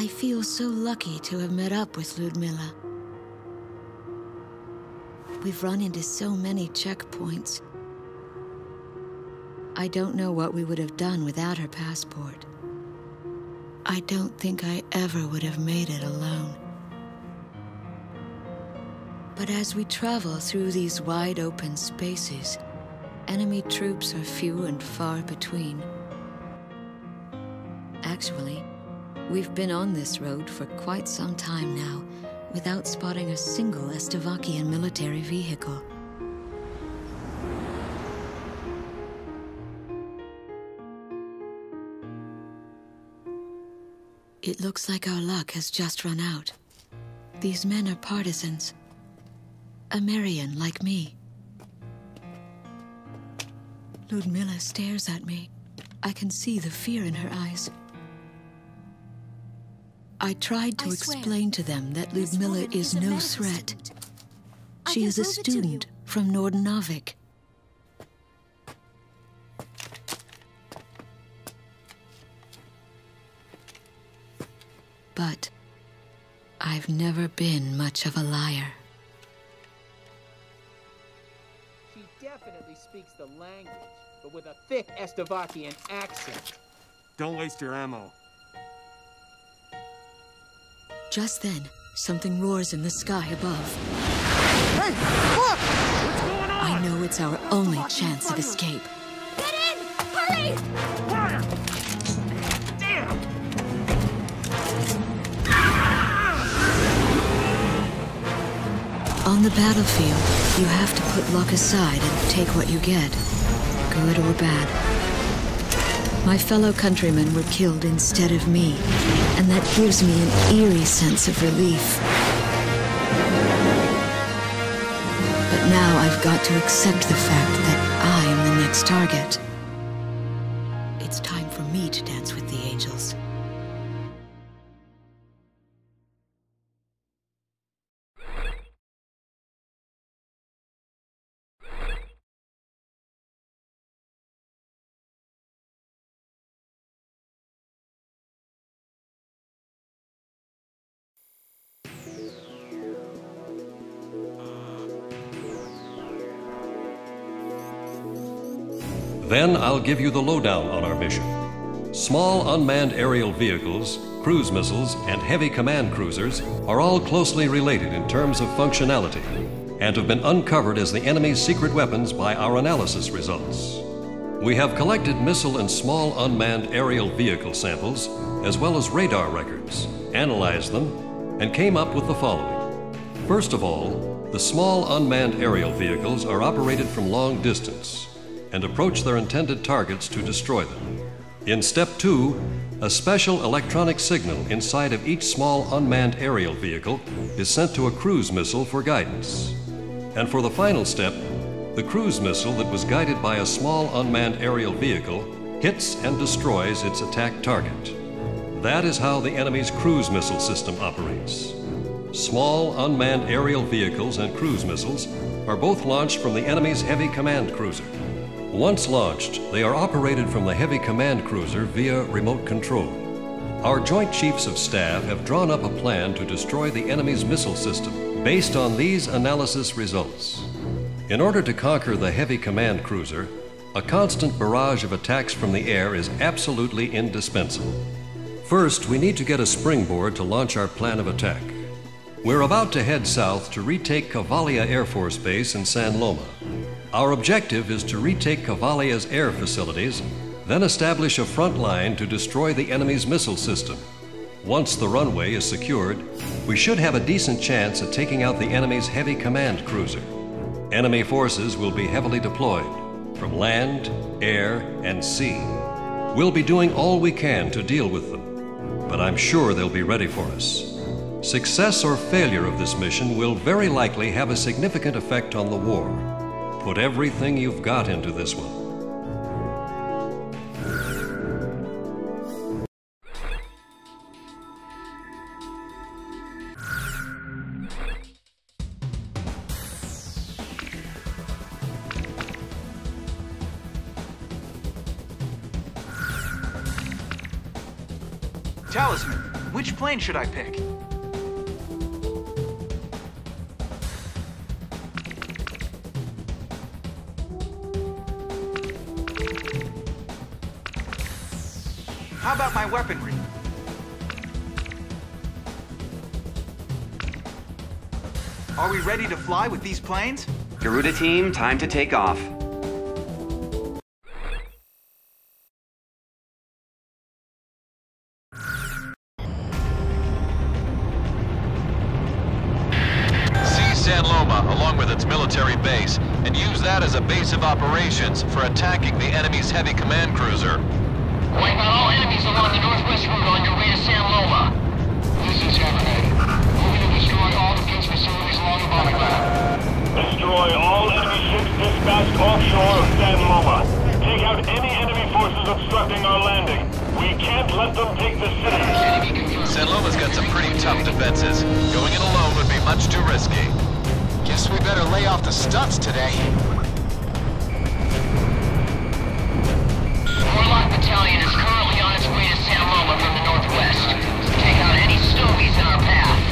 I feel so lucky to have met up with Ludmilla. We've run into so many checkpoints. I don't know what we would have done without her passport. I don't think I ever would have made it alone. But as we travel through these wide open spaces, enemy troops are few and far between. Actually, we've been on this road for quite some time now, without spotting a single Estovakian military vehicle. It looks like our luck has just run out. These men are partisans. Emmerian like me. Ludmilla stares at me. I can see the fear in her eyes. I tried to I explain to them that Ludmilla is is no threat. student. She is a prove it to you. student from Nordennavic. But I've never been much of a liar. She definitely speaks the language, but with a thick Estovakian accent. Don't waste your ammo. Just then, something roars in the sky above. Hey, look! What's going on? I know it's our only chance of escape. Get in! Hurry! Fire! Damn! On the battlefield, you have to put luck aside and take what you get, good or bad. My fellow countrymen were killed instead of me, and that gives me an eerie sense of relief. But now I've got to accept the fact that I am the next target. Then I'll give you the lowdown on our mission. Small unmanned aerial vehicles, cruise missiles, and heavy command cruisers are all closely related in terms of functionality and have been uncovered as the enemy's secret weapons by our analysis results. We have collected missile and small unmanned aerial vehicle samples, as well as radar records, analyzed them, and came up with the following. First of all, the small unmanned aerial vehicles are operated from long distance and approach their intended targets to destroy them. In step two, a special electronic signal inside of each small unmanned aerial vehicle is sent to a cruise missile for guidance. And for the final step, the cruise missile that was guided by a small unmanned aerial vehicle hits and destroys its attack target. That is how the enemy's cruise missile system operates. Small unmanned aerial vehicles and cruise missiles are both launched from the enemy's heavy command cruiser. Once launched, they are operated from the heavy command cruiser via remote control. Our Joint Chiefs of Staff have drawn up a plan to destroy the enemy's missile system based on these analysis results. In order to conquer the heavy command cruiser, a constant barrage of attacks from the air is absolutely indispensable. First, we need to get a springboard to launch our plan of attack. We're about to head south to retake Cavalia Air Force Base in San Loma. Our objective is to retake Cavalia's air facilities, then establish a front line to destroy the enemy's missile system. Once the runway is secured, we should have a decent chance at taking out the enemy's heavy command cruiser. Enemy forces will be heavily deployed from land, air, and sea. We'll be doing all we can to deal with them, but I'm sure they'll be ready for us. Success or failure of this mission will very likely have a significant effect on the war. Put everything you've got into this one. Talisman, Which plane should I pick? How about my weaponry? Are we ready to fly with these planes? Garuda team, time to take off. Seize San Loma along with its military base and use that as a base of operations for attacking the enemy's heavy command cruiser. Wipe out all enemies along the northwest route on your way to San Loma. This is Hammerhead. Moving to destroy all defense facilities along the bombing route. Destroy all enemy ships dispatched offshore of San Loma. Take out any enemy forces obstructing our landing. We can't let them take the city. San Loma's got some pretty tough defenses. Going in alone would be much too risky. Guess we better lay off the stunts today. Battalion is currently on its way to San Loma from the northwest. Take out any stogies in our path.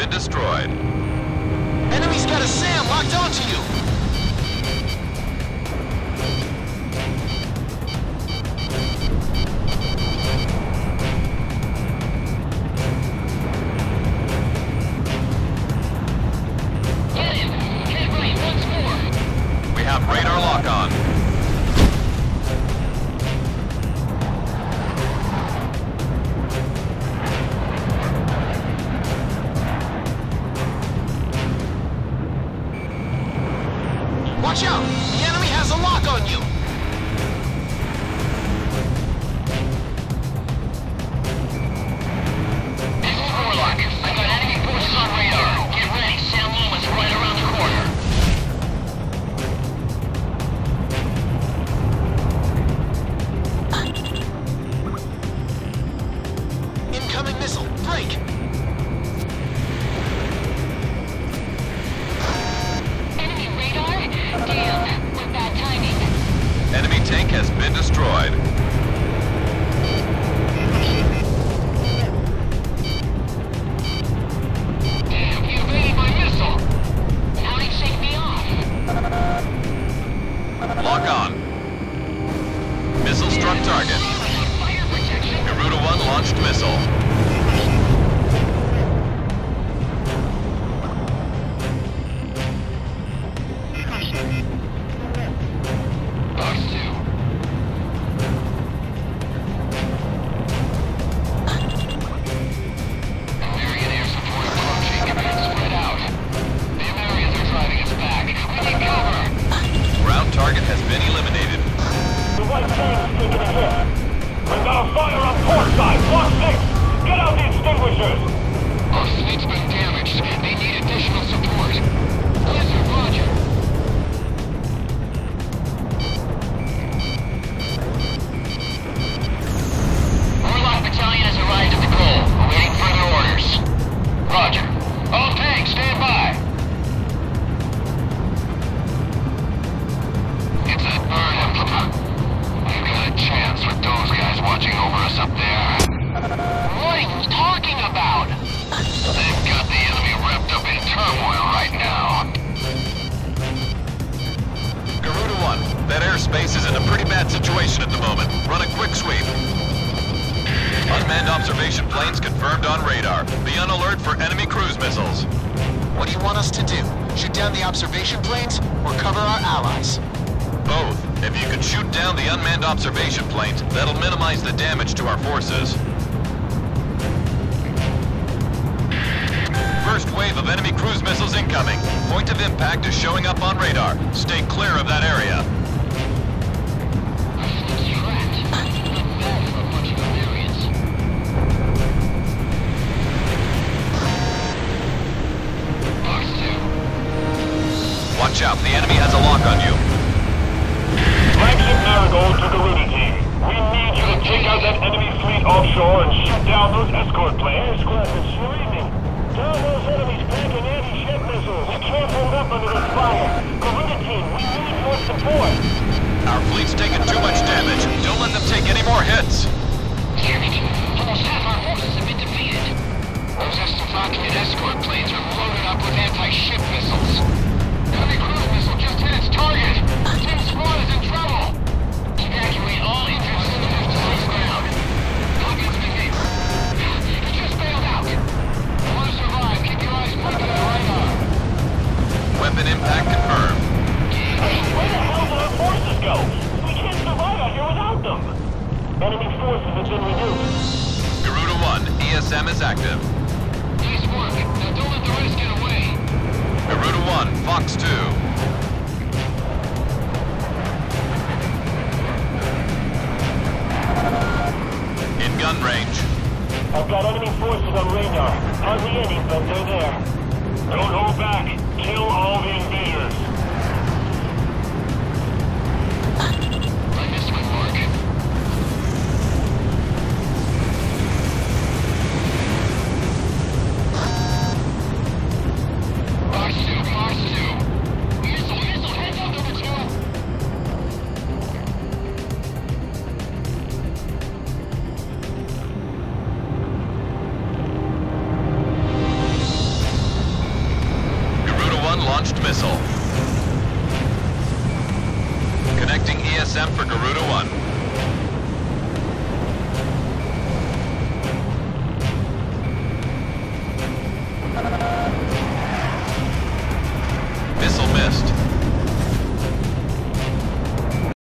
Been destroyed. Observation planes confirmed on radar. Be on alert for enemy cruise missiles. What do you want us to do? Shoot down the observation planes or cover our allies? Both. If you can shoot down the unmanned observation planes, that'll minimize the damage to our forces. First wave of enemy cruise missiles incoming. Point of impact is showing up on radar. Stay clear of that area. Watch out, the enemy has a lock on you. Flagship Marigold to Garuda team. We need you to take out that enemy fleet offshore and shoot down those escort planes. Squad is screaming. Down those enemies packing anti-ship missiles. We can't hold up under this fire. Garuda team, we need your support. Our fleet's taking too much damage. Don't let them take any more hits. Damn it! Almost half our forces have been defeated. Those Estovakian escort planes are loaded up with anti-ship missiles. Its target. Team Squad is in range. I've got enemy forces on radar. Hardly any, but they're there. Don't hold back. Kill all the invaders.